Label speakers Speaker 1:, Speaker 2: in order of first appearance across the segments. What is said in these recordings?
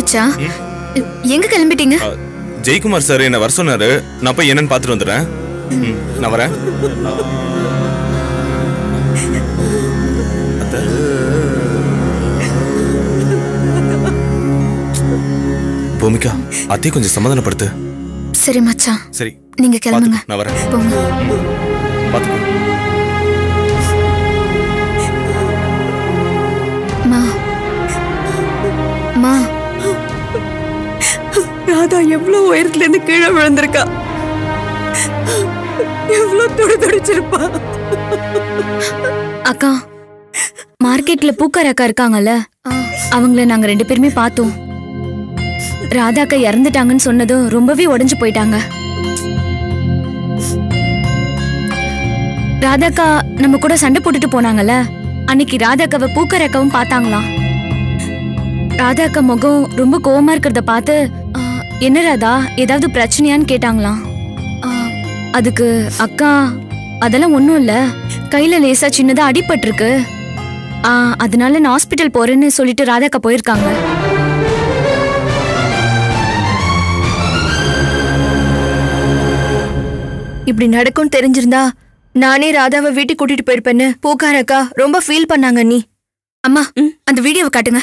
Speaker 1: மச்சான் எங்க கிளம்பிட்டீங்க?
Speaker 2: அ, ஜெயக்குமார் சார் என்ன வர சொன்னாரு. நான் போய் என்னன்னு பார்த்துட்டு வந்துடுறேன். நான் வரேன். பூமிகா அத்தையை கொஞ்சம் சமாதானப்படுத்து.
Speaker 1: சரி மச்சான்.
Speaker 2: சரி
Speaker 1: நீங்க கிளம்புங்க.
Speaker 2: நான் வரேன்.
Speaker 1: போங்க.
Speaker 3: ராதா எவ்வளவு உயரத்துல இருந்து கீழே விழுந்திருக்கா? எவ்வளவு துடி துடிச்சிருப்பா
Speaker 4: அக்கா மார்க்கெட்ல பூக்கார அக்கா இருக்காங்கல்ல அவங்கள நாங்க ரெண்டு பேருமே பார்த்தோம். ராதா அக்கா இறந்துட்டாங்கன்னு சொன்னதும் ரொம்பவே உடஞ்சு போயிட்டாங்க. ராதாக்கா நம்ம கூட சண்டை போட்டுட்டு போனாங்கல்ல அன்னைக்கு ராதாக்காவை பூக்கரக்காவும் பார்த்தாங்களாம். ராதாக்கா முகம் ரொம்ப கோவமா இருக்கிறத பார்த்து என்ன ராதா ஏதாவது பிரச்சனையான்னு கேட்டாங்களாம் அதுக்கு அக்கா அதெல்லாம் ஒன்றும் இல்லை. கையில லேசா சின்னதா அடிபட்டிருக்கு. அதனால நான் ஹாஸ்பிட்டல் போறேன்னு சொல்லிட்டு ராதாக்கா போயிருக்காங்க.
Speaker 3: இப்படி நடக்கும்னு தெரிஞ்சிருந்தா நானே ராதாவை வீட்டுக்கு கூட்டிட்டு போயிருப்பேன்னு பூக்காரக்கா ரொம்ப ஃபீல் பண்ணாங்க நீ.
Speaker 1: அம்மா அந்த வீடியோவை காட்டுங்க.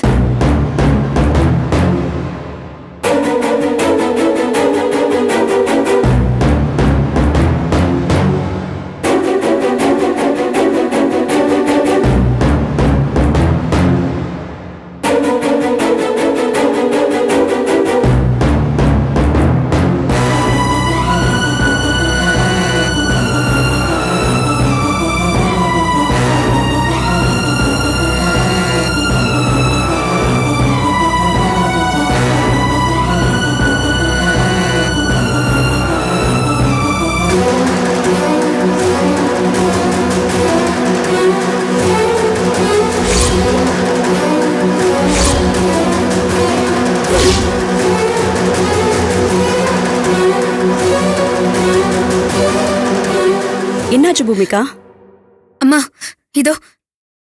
Speaker 3: பூமிகா
Speaker 1: அம்மா இதோ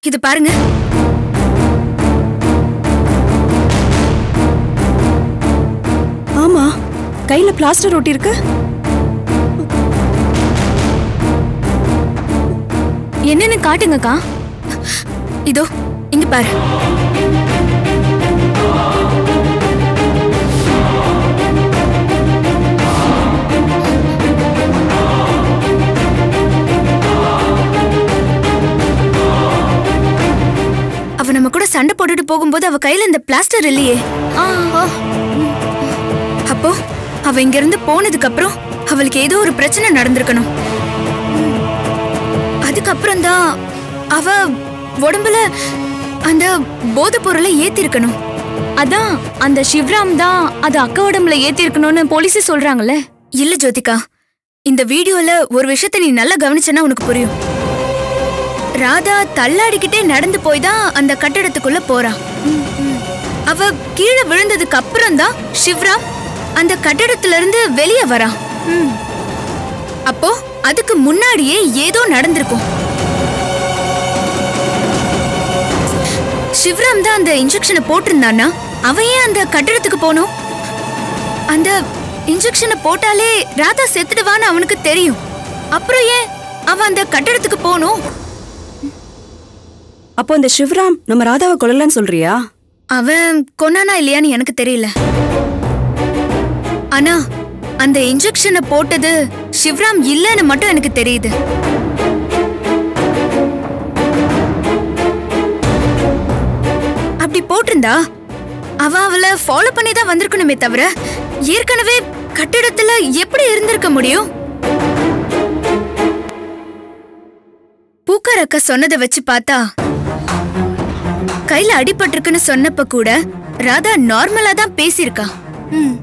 Speaker 1: இது பாருங்க.
Speaker 3: ஆமா கையில பிளாஸ்டர் ஒட்டி இருக்கு
Speaker 4: என்னன்னு காட்டுங்கக்கா.
Speaker 1: இதோ இங்க பாரு. கூட சண்டை போட்டுட்டு போகும்போது அவ கையில இந்த பிளாஸ்டர் இல்லையே. அப்போ அவ இங்க இருந்து போனதுக்கு அப்புறம் அவளுக்கு ஏதோ ஒரு பிரச்சனை நடந்திருக்கணும். அதுக்கப்புறம் தான் அவ உடம்புல அந்த போதைப் பொருளை ஏத்திருக்கணும்.
Speaker 4: அதான் அந்த சிவராம் தான் அது அக்கா உடம்புல ஏத்திருக்கணும்னு போலீஸே சொல்றாங்கல்ல.
Speaker 1: இல்ல ஜோதிகா இந்த வீடியோல ஒரு விஷயத்த நீ நல்லா கவனிச்சனா உனக்கு புரியும். ராதா தள்ளாடிக்கிட்டே நடந்து போய் தான் அந்த கட்டடத்துக்குள்ள போறா. அவ கீழே விழுந்ததுக்கு அப்புறம் தான் சிவராம் அந்த கட்டடத்துல இருந்து வெளியே வரா. அப்போ அதுக்கு முன்னாடியே ஏதோ நடந்திருக்கும். சிவராம் தான் அந்த இன்ஜெக்ஷனை போட்டிருந்தானா அவன் ஏன் அந்த கட்டடத்துக்கு போனோம்? அந்த இன்ஜெக்ஷனை போட்டாலே ராதா செத்துடுவான்னு அவனுக்கு தெரியும். அப்புறம் ஏன் அவன் அந்த கட்டடத்துக்கு போகணும்
Speaker 3: அப்போ இந்த சிவராம் நம்ம ராதாவை கொல்லலன்னு சொல்றியா?
Speaker 1: அவன் கொன்னானா இல்லையான்னு எனக்கு தெரியல. ஆனா அந்த இன்ஜெக்ஷனை போட்டது சிவராம் இல்லைன்னு மட்டும் எனக்கு தெரியுது. அப்படி போட்டிருந்தா அவ அவளை ஃபாலோ பண்ணி தான் வந்திருக்கணுமே தவிர ஏற்கனவே கட்டிடத்துல எப்படி இருந்திருக்க முடியும்? பூக்கார் அக்கா சொன்னதை வச்சு பார்த்தா கையில அடிபட்டிருக்குன்னு சொன்னப்ப கூட ராதா நார்மலா தான் பேசியிருக்கா. ம்.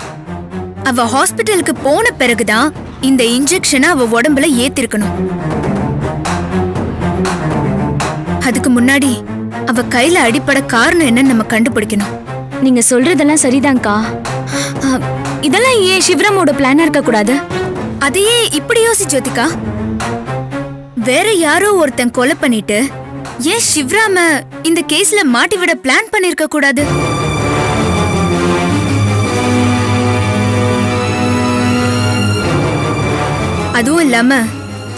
Speaker 1: அவ ஹாஸ்பிட்டலுக்கு போன பிறகுதான் இந்த இன்ஜெக்ஷனை அவ உடம்புல ஏத்திருக்கணும். அதுக்கு முன்னாடி அவ கையில அடிப்பட காரணம் என்னன்னு நம்ம கண்டுபிடிக்கணும்.
Speaker 4: நீங்க சொல்றதெல்லாம் சரிதான்க்கா. இதெல்லாம் ஏன் சிவராமோட பிளானா இருக்க கூடாது
Speaker 1: அதையே இப்படி யோசி ஜோதிகா. வேற யாரோ ஒருத்தன் கொலை பண்ணிட்டு ஏன் சிவராம இந்த கேஸ்ல மாட்டி விட பிளான் பண்ணிருக்க கூடாது? அதுவும் இல்லாம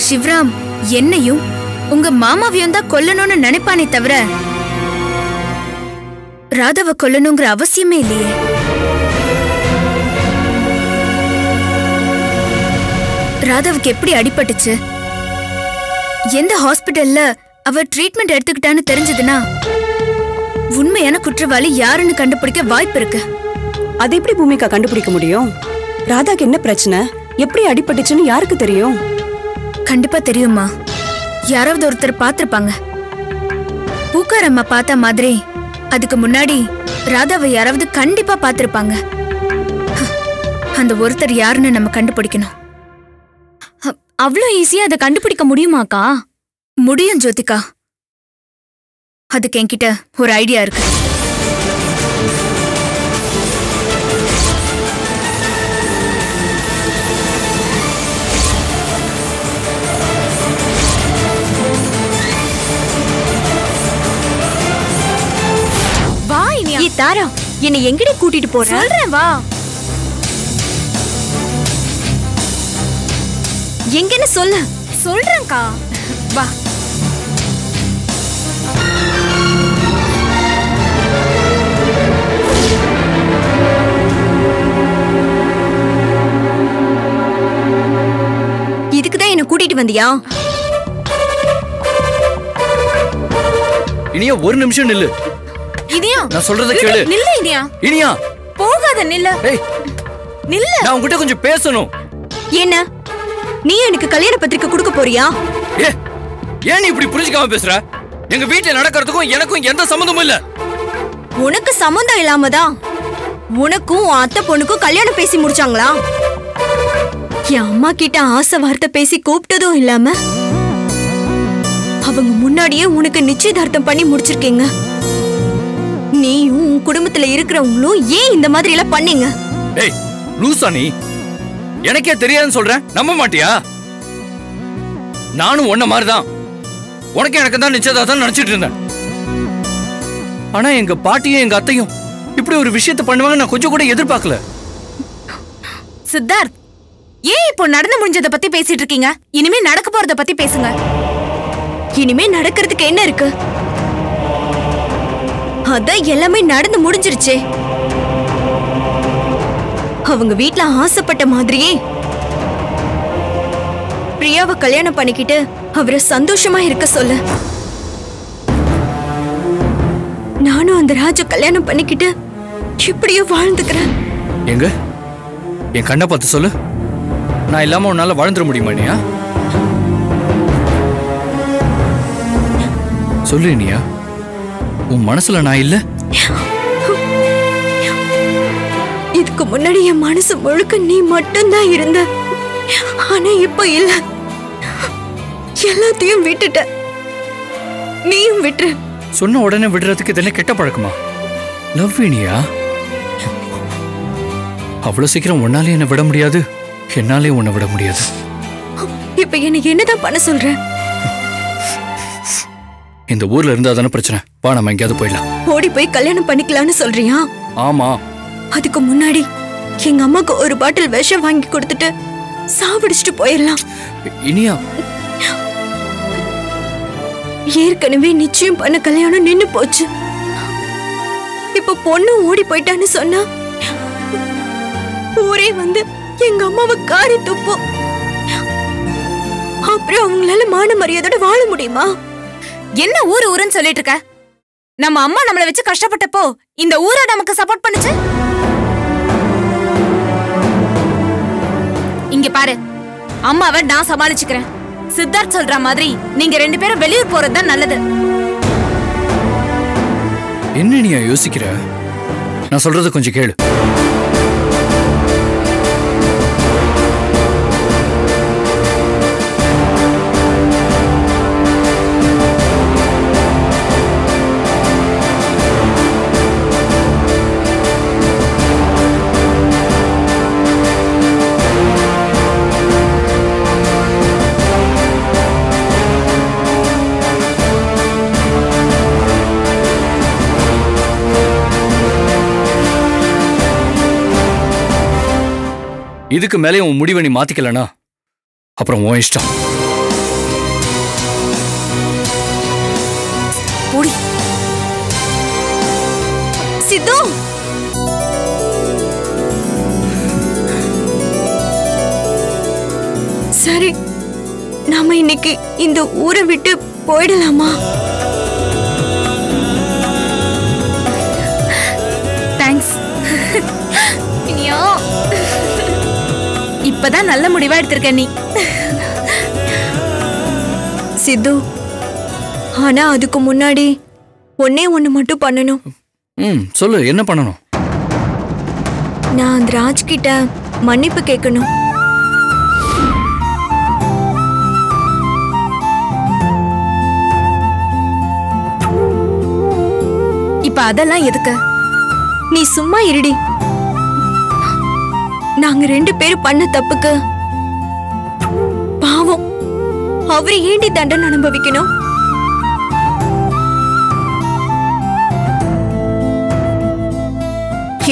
Speaker 1: சிவராம் என்னையும் உங்க மாமாவையும் தான் கொல்லணும்னு நினைப்பானே தவிர ராதாவை கொல்லணுங்கிற அவசியமே இல்லையே. ராதாவுக்கு எப்படி அடிபட்டுச்சு? எந்த ஹாஸ்பிடல்ல அவ ட்ரீட்மெண்ட் எடுத்துக்கிட்டான்னு தெரிஞ்சதுன்னா உண்மையான குற்றவாளி யாருன்னு கண்டுபிடிக்க வாய்ப்பு இருக்கு.
Speaker 5: அது எப்படி பூமிகா கண்டுபிடிக்க முடியும்? ராதாக்கு என்ன பிரச்சனை? எப்படி அடிபட்டுச்சுன்னு யாருக்கு தெரியும்?
Speaker 1: கண்டிப்பா தெரியுமா யாராவது ஒருத்தர் பார்த்திருப்பாங்க. பூக்கார் அம்மா பார்த்த மாதிரி அதுக்கு முன்னாடி ராதாவை யாராவது கண்டிப்பா பார்த்திருப்பாங்க. அந்த ஒருத்தர் யாருன்னு நம்ம கண்டுபிடிக்கணும்.
Speaker 4: அவ்வளோ ஈஸியா அதை கண்டுபிடிக்க முடியுமாக்கா?
Speaker 1: முடியும் ஜோதிகா. அதுக்கு என்கிட்ட ஒரு ஐடியா இருக்கு.
Speaker 4: வா இனியா.
Speaker 3: தாரா என்னை எங்கடி கூட்டிட்டு போற?
Speaker 4: சொல்றேன் வா.
Speaker 3: எங்கன்னு சொல்லு.
Speaker 4: சொல்றேன்க்கா.
Speaker 3: என்ன கூட்டிட்டு வந்தியா?
Speaker 6: இனியா ஒரு நிமிஷம் நில்லு.
Speaker 4: இனியா
Speaker 6: நான் சொல்றத கேளு.
Speaker 4: நில்லு இனியா.
Speaker 6: இனியா.
Speaker 4: போகாத நில்லு.
Speaker 6: ஏய்.
Speaker 4: நில்லு.
Speaker 6: நான் உன்கிட்ட கொஞ்சம் பேசணும்.
Speaker 3: என்ன? நீ எனக்கு கல்யாண பத்திரிக்கை கொடுக்க போறியா?
Speaker 6: ஏ ஏன் நீ இப்படி புரிஞ்சுக்காம பேசுற? எங்க வீட்டுல நடக்கிறதுக்கும் எனக்கும் எந்த சம்மந்தமும் இல்ல.
Speaker 3: உனக்கு சம்மந்தம் இல்லாம தான் உனக்கும் உன் அத்தை பொண்ணுக்கும் கல்யாணம் பேசி முடிச்சாங்களா? என் அம்மா கிட்ட ஆசை வார்த்தை பேசி கூப்பிட்டதும் இல்லாம அவங்க முன்னாடியே உனக்கு நிச்சயதார்த்தம் பண்ணி முடிச்சிருக்கீங்க. நீயும் உன் குடும்பத்துல இருக்கிறவங்களும் ஏன் இந்த மாதிரி எல்லாம் பண்ணீங்க?
Speaker 6: ஏய் லூசா நீ. எனக்கே தெரியாதுன்னு சொல்றேன் நம்ப மாட்டியா? நானும் உன்ன மாதிரிதான். உனக்கு எனக்கு தான் நிச்சயதார்த்தம் நினைச்சிட்டு இருந்தேன். ஆனா எங்க பாட்டியும் எங்க அத்தையும் இப்படி ஒரு விஷயத்த பண்ணுவாங்க நான் கொஞ்சம் கூட எதிர்பார்க்கல.
Speaker 4: சித்தார்த் ஏன் இப்போ நடந்து முடிஞ்சதை பத்தி பேசிட்டு இருக்கீங்க? இனிமே நடக்க போறத பத்தி பேசுங்க.
Speaker 3: இனிமே நடக்கிறதுக்கு என்ன இருக்கு? அதான் எல்லாமே நடந்து முடிஞ்சிருச்சே. அவங்க வீட்ல ஆசைப்பட்ட மாதிரியே. பிரியாவை கல்யாணம் பண்ணிக்கிட்டு அவரை சந்தோஷமா இருக்க சொல்லு. நானும் அந்த ராஜ கல்யாணம் பண்ணிக்கிட்டு எப்படியோ வாழ்ந்துக்கிறேன்.
Speaker 6: எங்க? என் கண்ணை பார்த்து சொல்லு. நான் இல்லாம உன்னால வாழ்ந்துட முடியுமா நீயா? சொல்லு நீயா. உன் மனசுல நான் இல்ல.
Speaker 3: இதுக்கு முன்னாடி என் மனசு முழுக்க நீ மட்டும்தான் இருந்த. ஆனா இப்ப இல்ல. எல்லாத்தையும் விட்டுட்ட. நீயும் விட்டுரு.
Speaker 6: சொன்ன உடனே விடுறதுக்கு இதெல்லாம் கெட்ட பழக்கமா? லவ் இனியா அவ்வளவு சீக்கிரம் உன்னாலே என்ன விட முடியாது. என்னாலே உன்னை விட முடியாது.
Speaker 3: இப்ப எனக்கு என்னதான் பண்ண சொல்ற?
Speaker 6: இந்த ஊர்ல இருந்தா தானே பிரச்சனை. வா நம்ம எங்கேயாவது போயிடலாம்.
Speaker 3: ஓடி போய் கல்யாணம் பண்ணிக்கலாம்னு சொல்றியா?
Speaker 6: ஆமா.
Speaker 3: அதுக்கு முன்னாடி எங்க அம்மாக்கு ஒரு பாட்டில் விஷம் வாங்கி கொடுத்துட்டு சாவடிச்சுட்டு போயிடலாம்.
Speaker 6: இனியா.
Speaker 3: ஏற்கனவே நிச்சயம் பண்ண கல்யாணம் நின்னு போச்சு. இப்ப பொண்ணு ஓடி போயிட்டான்னு சொன்னா ஊரே வந்து எங்க அம்மாவை காரி துப்போம் அப்புறம் அவங்களால மான மரியாதையோட வாழ முடியுமா?
Speaker 4: என்ன ஊரு ஊருன்னு சொல்லிட்டு இருக்க நம்ம அம்மா நம்மள வச்சு கஷ்டப்பட்டப்போ இந்த ஊரை நமக்கு சப்போர்ட் பண்ணுச்சு? இங்க பாரு அம்மாவை நான் சமாளிச்சுக்கிறேன். சித்தார்த் சொல்ற மாதிரி நீங்க ரெண்டு பேரும் வெளியூர் போறது தான் நல்லது.
Speaker 6: என்ன நீயா யோசிக்கிற? நான் சொல்றது கொஞ்சம் கேளு. இதுக்கு மேலே உன் முடிவை நீ மாத்திக்கலனா? அப்புறம் உன் இஷ்டம்.
Speaker 3: சித்து! சரி நாம இன்னைக்கு இந்த ஊரை விட்டு போயிடலாமா?
Speaker 1: இப்பதான் நல்ல முடிவா எடுத்திருக்க நீ.
Speaker 3: சித்து ஆனா அதுக்கு முன்னாடி ஒன்னே ஒண்ணு மட்டும் பண்ணணும்.
Speaker 6: ம் சொல்லு என்ன பண்ணணும்?
Speaker 3: நான் அந்த ராஜ் கிட்ட மன்னிப்பு கேட்கணும்.
Speaker 1: இப்ப அதெல்லாம் எதுக்கு?
Speaker 3: நீ சும்மா இருடி. நாங்க ரெண்டு பேரும் பண்ண தப்புக்கு பாவம். அவரு ஏண்டி தண்டனை அனுபவிக்கணும்?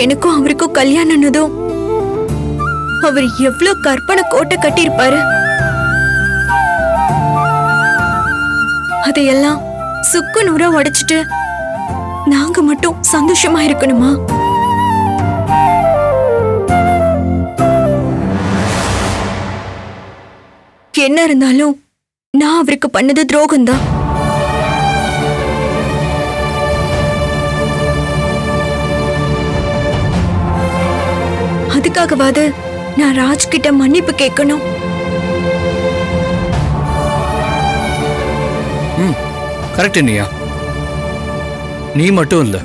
Speaker 3: எனக்கும் அவருக்கும் கல்யாணம் அவர் எவ்வளவு கற்பனை கோட்டை கட்டியிருப்பாரு? அதையெல்லாம் சுக்கு நூறா உடைச்சிட்டு நாங்க மட்டும் சந்தோஷமா இருக்கணுமா? என்ன இருந்தாலும் நான் அவருக்கு பண்ணது துரோகம்தான். அதுக்காகவாது நான் ராஜ் கிட்ட மன்னிப்பு கேட்கணும்.
Speaker 6: கரெக்ட் நீயா. நீ மட்டும் இல்ல.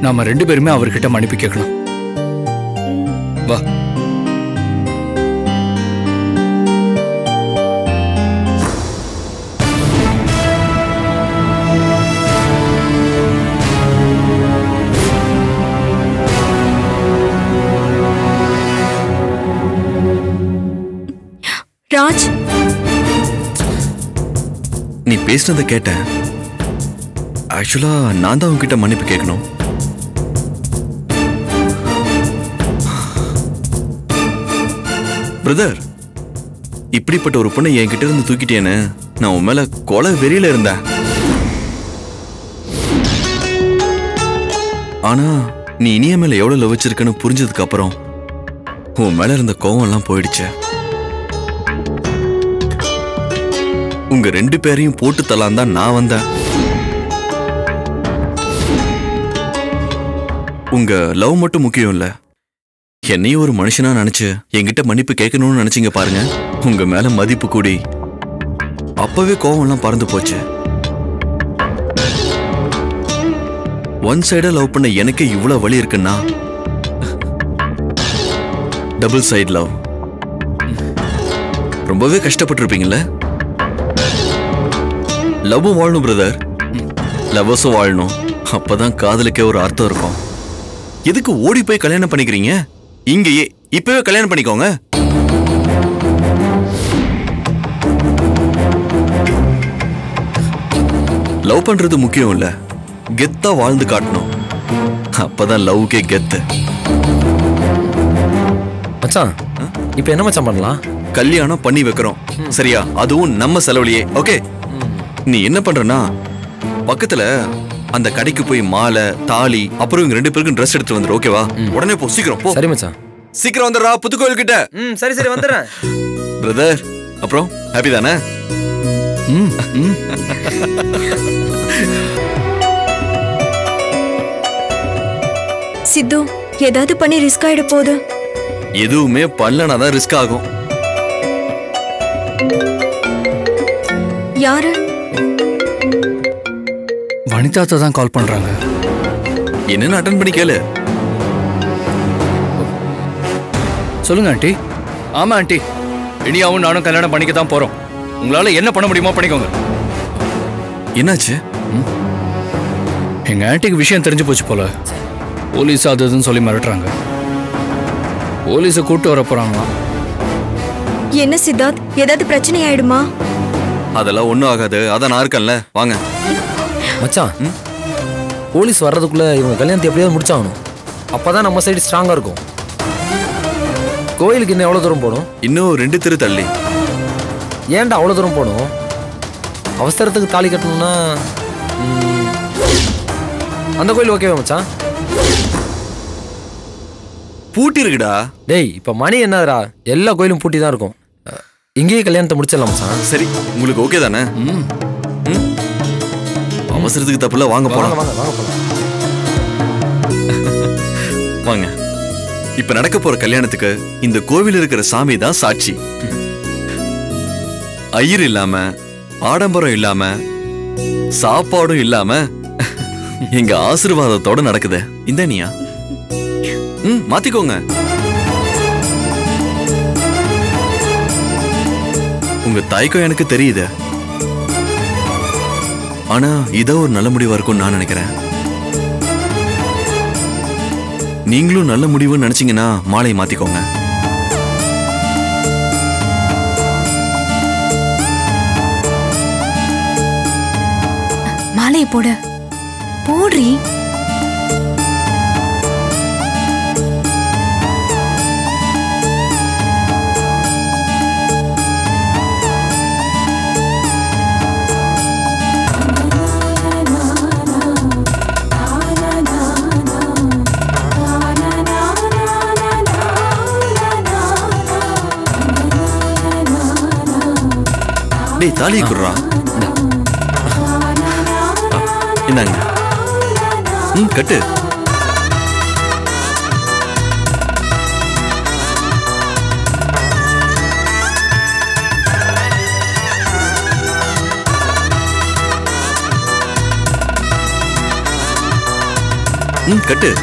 Speaker 6: நாம ரெண்டு பேருமே அவர்கிட்ட மன்னிப்பு கேட்கணும். வா.
Speaker 3: ராஜ்
Speaker 2: நீ பேசுனதை கேட்டேன். ஆக்சுவலா நான் தான் உன்கிட்ட மன்னிப்பு கேட்கணும். பிரதர் இப்படிப்பட்ட ஒரு பொண்ணை என்கிட்ட இருந்து தூக்கிட்டேன்னு நான் உன் மேல கொலை வெறியில இருந்தேன். ஆனா நீ இனிய மேல எவ்வளவு லவ் வச்சிருக்கன்னு புரிஞ்சதுக்கு அப்புறம் உன் மேல இருந்த கோவம் எல்லாம் போயிடுச்சு. உங்க ரெண்டு பேரையும் போட்டு தலாம் தான் நான் வந்தேன். உங்க லவ் மட்டும் முக்கியம் இல்ல. என்னையும் ஒரு மனுஷனா நினைச்சு என்கிட்ட மன்னிப்பு கேட்கணும்னு நினைச்சீங்க பாருங்க. உங்க மேல மதிப்பு கூடி அப்பவே கோவம்லாம் பறந்து போச்சு. ஒன் சைடா லவ் பண்ண எனக்கே இவ்வளவு வழி இருக்குன்னா டபுள் சைடு லவ் ரொம்பவே கஷ்டப்பட்டிருப்பீங்களே லவ்வும் வாழணும் பிரதர் லவ்வர்ஸும் வாழணும். அப்பதான் காதலுக்கே ஒரு அர்த்தம் இருக்கும். எதுக்கு ஓடி போய் கல்யாணம் பண்ணிக்கிறீங்க? இங்கேயே. இப்பவே கல்யாணம் பண்ணிக்கோங்க. லவ் பண்றது முக்கியம் இல்ல. கெத்தா வாழ்ந்து காட்டணும். அப்பதான் லவ்க்கே கெத்து.
Speaker 7: மச்சான் இப்போ என்ன மச்சான் பண்ணலாம்?
Speaker 2: கல்யாணம் பண்ணி வைக்கிறோம். சரியா? அதுவும் நம்ம செலவுலயே. ஓகே நீ என்ன பண்றனா? பக்கத்துல அந்த கடைக்கு போய் மாலை தாலி அப்புறம் இவங்க ரெண்டு பேருக்கும் ட்ரெஸ் எடுத்து வந்துரு ஓகேவா உடனே போ சீக்கிரம் போ.
Speaker 7: சரி மச்சான்.
Speaker 2: சீக்கிரம் வந்துடுறா புத்துக்கோயில் கிட்ட
Speaker 7: ம் சரி சரி வந்துடுறேன்.
Speaker 2: பிரதர் அப்புறம்? ஹாப்பி தானே?
Speaker 6: ம் ம்.
Speaker 3: சித்து ஏதாவது பண்ணி ரிஸ்க் ஆயிட போகுது.
Speaker 2: எதுவுமே பண்ணலனா தான் ரிஸ்க் ஆகும்.
Speaker 3: யாரு?
Speaker 6: வனிதாத்தை தான் கால் பண்றாங்க.
Speaker 2: என்னன்னு அட்டன் பண்ணி கேளு.
Speaker 6: சொல்லுங்க ஆண்டி. ஆமா ஆண்டி. இனியாவும் நானும் கல்யாணம் பண்ணிக்க தான் போறோம். உங்களால என்ன பண்ண முடியுமோ பண்ணிக்கோங்க.
Speaker 2: என்னாச்சு?
Speaker 6: எங்க ஆண்டிக்கு விஷயம் தெரிஞ்சு போச்சு போல. போலீஸ் அது இதுன்னு சொல்லி மிரட்டுறாங்க. போலீஸை கூட்டு வர போறாங்களாம்.
Speaker 3: என்ன சித்தார்த்? ஏதாவது பிரச்சனை ஆயிடுமா?
Speaker 2: அதெல்லாம் ஒண்ணும் ஆகாது. அதான் நான் இருக்கேன்ல. வாங்க.
Speaker 7: மச்சான் போலீஸ் வர்றதுக்குள்ள இவங்க கல்யாணத்தை எப்படியாவது முடிச்சாகணும். அப்பதான் நம்ம சைடு ஸ்ட்ராங்கா இருக்கும். கோயிலுக்கு இன்னும் எவ்வளோ தூரம் போகணும்?
Speaker 2: இன்னும் ரெண்டு தெரு தள்ளி.
Speaker 7: ஏன்டா அவ்வளோ தூரம் போகணும்? அவசரத்துக்கு தாலி கட்டணும்னா அந்த கோயில் ஓகேவா மச்சான்?
Speaker 2: பூட்டி இருக்குடா.
Speaker 7: டேய் இப்போ மணி என்னதுடா? எல்லா கோயிலும் பூட்டி தான் இருக்கும் இங்கேயே கல்யாணத்தை முடிச்சிடலாம் மச்சான்.
Speaker 2: சரி உங்களுக்கு ஓகே தானே? ம். அவசரத்துக்கு தப்புல வாங்க
Speaker 7: வாங்க
Speaker 2: போலாம்.
Speaker 7: வாங்க வாங்க போலாம்.
Speaker 2: வாங்க. இப்ப நடக்க போற கல்யாணத்துக்கு இந்த கோவில் இருக்கிற சாமி தான் சாட்சி. ஐயர் இல்லாம ஆடம்பரம் இல்லாம சாப்பாடும் இல்லாம எங்க ஆசீர்வாதத்தோட நடக்குது. இந்த நீயா? ம் மாத்திக்கோங்க. உங்க தாய்க்கும் எனக்கு தெரியுது. ஆனா இத ஒரு நல்ல முடிவா இருக்கும்னு நான் நினைக்கிறேன். நீங்களும் நல்ல முடிவுன்னு நினைச்சீங்கன்னா மாலையை மாத்திக்கோங்க.
Speaker 4: மாலையை போடு. போடுறி?
Speaker 2: டேய் தாலியை குடுறா. இந்தாங்க. ம் கட்டு. ம் கட்டு.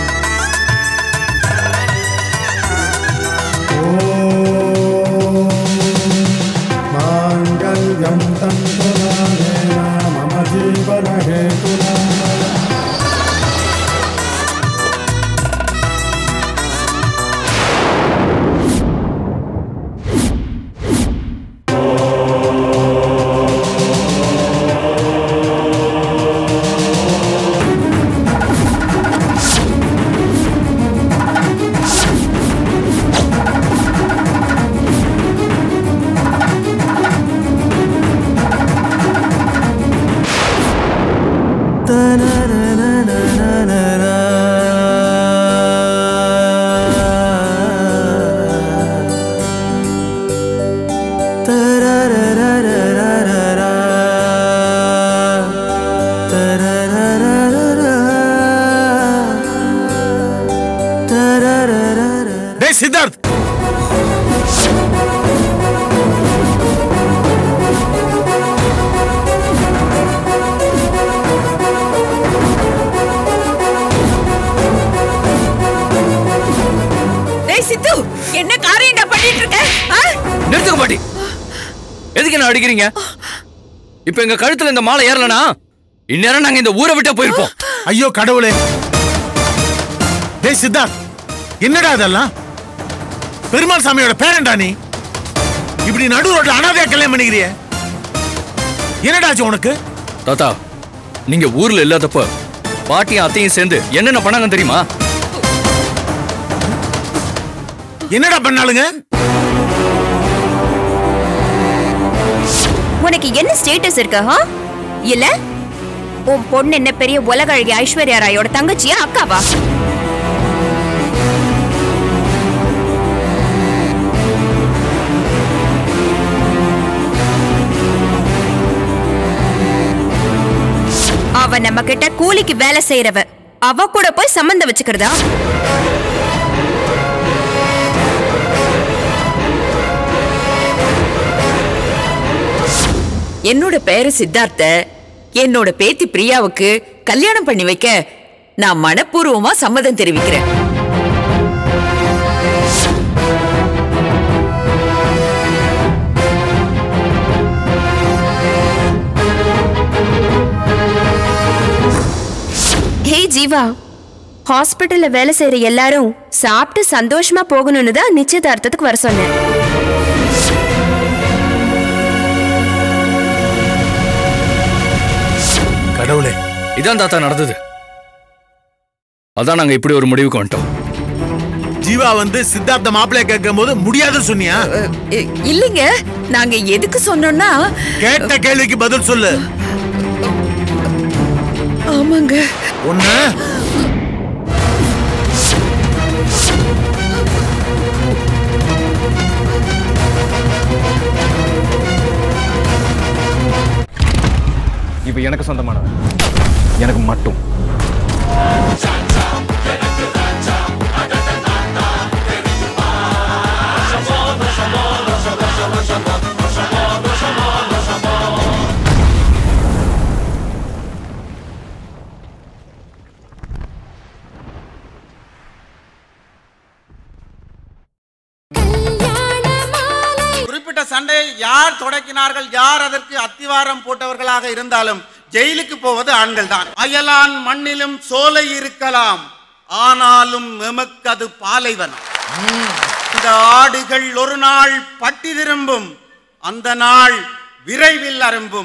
Speaker 6: அடிக்கிறீங்க இப்ப எங்க கழுத்துல இந்த மாலை ஏறலனா? இந்நேரம் நாங்க இந்த ஊரை விட்டே போயிருப்போம்.
Speaker 8: ஐயோ கடவுளே. டேய் சித்தார்த் என்னடா இதெல்லாம்? பெருமாள் சாமியோட பேரன்டா நீ? இப்படி நடு ரோட்ல அனாதையா கல்யாணம் பண்ணிக்கிறிய? என்னடா ஆச்சு உனக்கு?
Speaker 6: தாத்தா நீங்க ஊர்ல இல்லாதப்ப பாட்டியும் அத்தையும் சேர்ந்து என்னென்ன பண்ணாங்க தெரியுமா?
Speaker 8: என்னடா பண்ணாளுங்க?
Speaker 3: உனக்கு என்ன ஸ்டேட்டஸ் இருக்கு ஹா? இல்ல? உன் பொண்ணு என்ன பெரிய உலக அழகி ஐஸ்வர்யா ராயோட தங்கச்சியா அக்காவா? அவ நம்ம கிட்ட கூலிக்கு வேலை செய்யறவ அவ கூட போய் சம்மந்தம் வச்சுக்கிறதா?
Speaker 9: என்னோட பேரு சித்தார்த்த. என்னோட பேத்தி பிரியாவுக்கு கல்யாணம் பண்ணி வைக்க நான் மனப்பூர்வமா சம்மதம் தெரிவிக்கிறேன்.
Speaker 3: ஹே ஜீவா ஹாஸ்பிட்டல்ல வேலை செய்யற எல்லாரும் சாப்பிட்டு சந்தோஷமா போகணும்னு தான் நிச்சயதார்த்தத்துக்கு வர சொன்னேன்.
Speaker 8: கடவுளே.
Speaker 6: இதான் தாத்தா நடந்தது. அதான் நாங்க இப்படி ஒரு முடிவுக்கு வந்துட்டோம்.
Speaker 8: ஜீவா வந்து சித்தார்த்த மாப்பிள்ளை கேட்கும் போது முடியாது சொன்னியா
Speaker 9: இல்லைங்க. நாங்க எதுக்கு சொன்னோம்னா
Speaker 8: கேட்ட கேள்விக்கு பதில் சொல்லு.
Speaker 9: ஆமாங்க.
Speaker 8: ஒண்ணு
Speaker 10: இவ எனக்கு சொந்தமானவன் எனக்கு மட்டும்.
Speaker 11: குறிப்பிட்ட சண்டையை யார் தொடக்கினார்கள்? யார் அதற்கு அத்திவாரம் பெண்களாக இருந்தாலும் ஜெயிலுக்கு போவது ஆண்கள் தான் அயலான் மண்ணிலும் சோலை இருக்கலாம். ஆனாலும் எமக்கு அது பாலைவனம். இந்த ஆடுகள் ஒரு நாள் பட்டி திரும்பும். அந்த நாள் விரைவில் அரும்பும்.